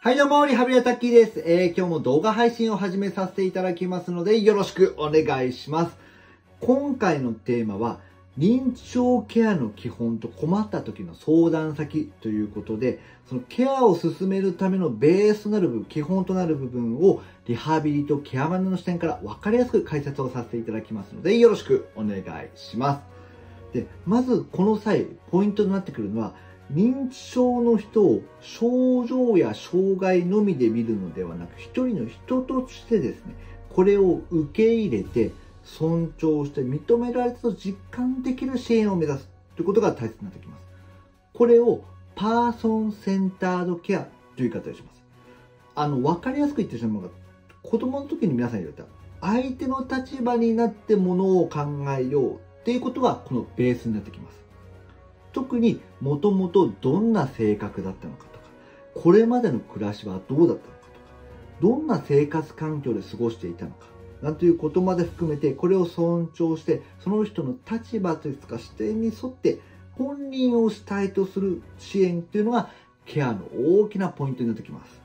はいどうも、リハビリアタッキーです。えー、今日も動画配信を始めさせていただきますので、よろしくお願いします。今回のテーマは、認知症ケアの基本と困った時の相談先ということで、そのケアを進めるためのベースとなる部分、基本となる部分をリハビリとケアマネの視点から分かりやすく解説をさせていただきますので、よろしくお願いします。で、まずこの際、ポイントとなってくるのは、認知症の人を症状や障害のみで見るのではなく、一人の人としてですね、これを受け入れて、尊重して認められたと実感できる支援を目指すということが大切になってきます。これをパーソンセンタードケアという言い方をします。あの、わかりやすく言ってしまうのが、子供の時に皆さん言われた、相手の立場になってものを考えようっていうことがこのベースになってきます。特にもともとどんな性格だったのかとか、これまでの暮らしはどうだったのかとか、どんな生活環境で過ごしていたのか、なんということまで含めて、これを尊重して、その人の立場ですか視点に沿って、本人を主体とする支援っていうのが、ケアの大きなポイントになってきます。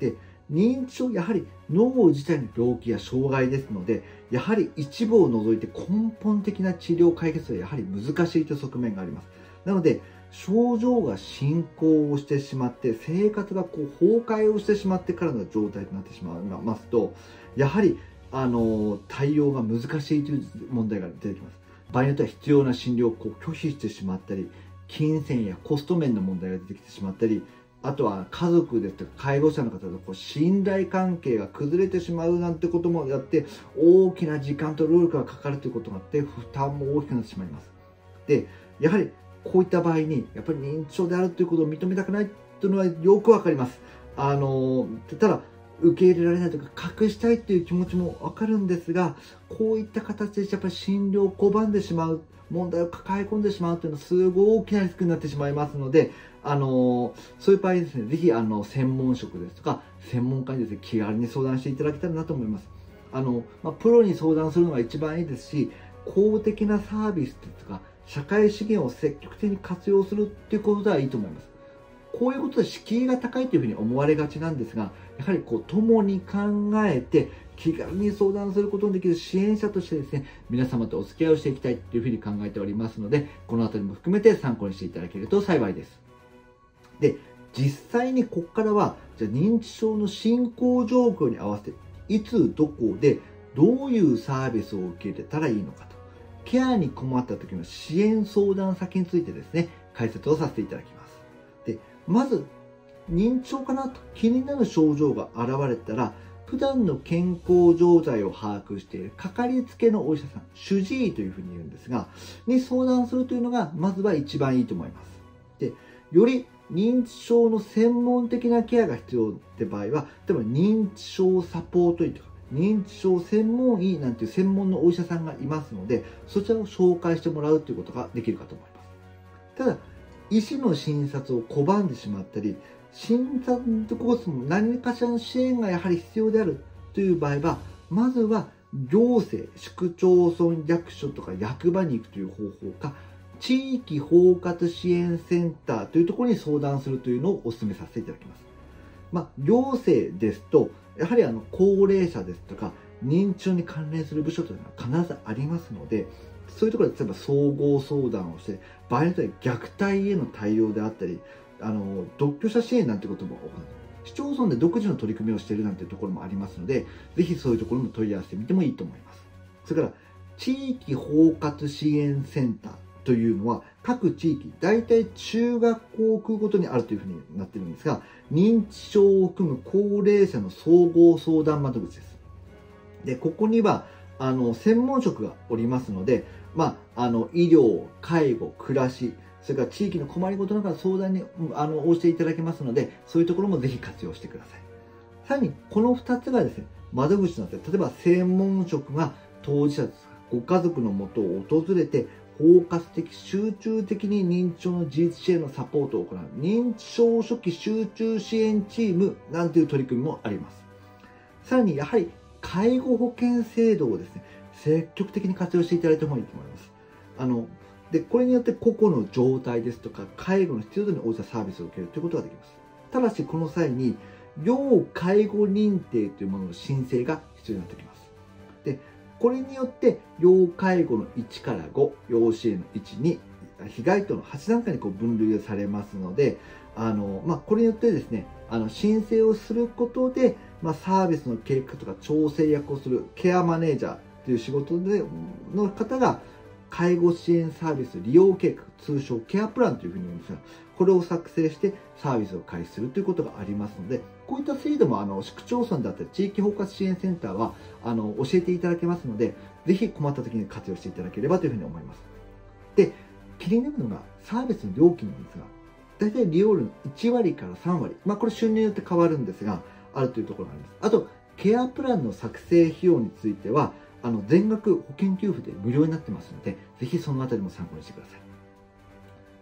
で、認知症、やはり脳自体の病気や障害ですので、やはり一部を除いて根本的な治療解決はやはり難しいという側面があります。なので、症状が進行をしてしまって、生活がこう崩壊をしてしまってからの状態となってしまいますと、やはり、あの、対応が難しいという問題が出てきます。場合によっては必要な診療をこう拒否してしまったり、金銭やコスト面の問題が出てきてしまったり、あとは家族ですとか介護者の方とこう信頼関係が崩れてしまうなんてこともやって大きな時間と労力がかかるということがあって負担も大きくなってしまいます。で、やはりこういった場合に、やっぱり認知症であるということを認めたくないというのはよくわかります。あの、ただ、受け入れられないというか隠したいという気持ちもわかるんですが、こういった形でやっぱり診療を拒んでしまう、問題を抱え込んでしまうというのはすごい大きなリスクになってしまいますので、あのそういう場合ですね、ぜひあの専門職ですとか、専門家にですね、気軽に相談していただけたらなと思います。あの、まあ、プロに相談するのが一番いいですし、公的なサービスですとか、社会資源を積極的に活用するっていうことはいいと思います。こういうことで敷居が高いというふうに思われがちなんですが、やはりこう、共に考えて、気軽に相談することのできる支援者としてですね、皆様とお付き合いをしていきたいというふうに考えておりますので、このあたりも含めて参考にしていただけると幸いです。で、実際にここからは、じゃ認知症の進行状況に合わせて、いつどこでどういうサービスを受け入れたらいいのかと。ケアに困った時の支援相談先についてですね、解説をさせていただきます。で、まず、認知症かなと気になる症状が現れたら、普段の健康状態を把握しているかかりつけのお医者さん、主治医というふうに言うんですが、に相談するというのが、まずは一番いいと思います。で、より認知症の専門的なケアが必要って場合は、例えば認知症サポート医とか、認知症専門医なんていう専門のお医者さんがいますので、そちらを紹介してもらうということができるかと思います。ただ、医師の診察を拒んでしまったり、診察コースも何かしらの支援がやはり必要であるという場合は、まずは行政、市区町村役所とか役場に行くという方法か、地域包括支援センターというところに相談するというのをお勧めさせていただきます。まあ、行政ですと、やはりあの高齢者ですとか認知症に関連する部署というのは必ずありますのでそういうところで例えば総合相談をして場合によっては虐待への対応であったりあの独居者支援なんてことも市町村で独自の取り組みをしているなんていうところもありますのでぜひそういうところも問い合わせてみてもいいと思います。それから地域包括支援センターというのは各地域、大体中学校を区ごとにあるというふうになってるんですが、認知症を含む高齢者の総合相談窓口です。で、ここには、あの、専門職がおりますので、まあ、あの、医療、介護、暮らし、それから地域の困りごとなんか相談に、あの、応じていただけますので、そういうところもぜひ活用してください。さらに、この2つがですね、窓口なんです例えば専門職が当事者ですかご家族のもとを訪れて包括的、集中的に認知症の自立支援のサポートを行う認知症初期集中支援チームなんていう取り組みもあります。さらにやはり介護保険制度をですね、積極的に活用していただいた方がいいと思います。あの、で、これによって個々の状態ですとか、介護の必要度に応じたサービスを受けるということができます。ただし、この際に、要介護認定というものの申請が必要になってきます。で、これによって、要介護の1から5、要支援の1、2、被害等の8段階にこう分類されますので、あの、まあ、これによってですね、あの、申請をすることで、まあ、サービスの計画とか調整役をするケアマネージャーという仕事での方が、介護支援サービス利用計画、通称ケアプランというふうに言うんですが、これを作成してサービスを開始するということがありますので、こういった制度もあの市区町村だったり地域包括支援センターはあの教えていただけますので、ぜひ困った時に活用していただければというふうに思います。で、気になるのがサービスの料金なんですが、大体利用料の1割から3割、まあこれ収入によって変わるんですが、あるというところがあります。あと、ケアプランの作成費用については、あの、全額保険給付で無料になってますので、ぜひそのあたりも参考にしてください。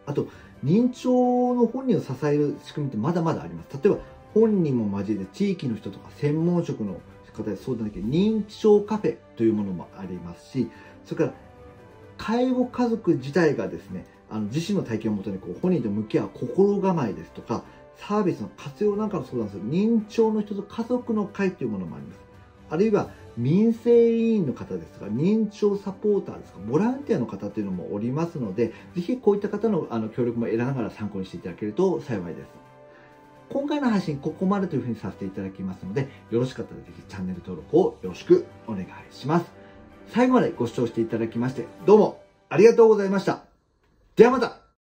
あと、認知症の本人を支える仕組みってまだまだあります。例えば、本人も交えて地域の人とか専門職の方で相談できる認知症カフェというものもありますし、それから、介護家族自体がですね、あの自身の体験をもとにこう本人と向き合う心構えですとか、サービスの活用なんかの相談する認知症の人と家族の会というものもあります。あるいは民生委員の方ですとか、認知症サポーターですとか、ボランティアの方というのもおりますので、ぜひこういった方のあの協力も得ながら参考にしていただけると幸いです。今回の配信、ここまでというふうにさせていただきますので、よろしかったらぜひチャンネル登録をよろしくお願いします。最後までご視聴していただきまして、どうもありがとうございました。ではまた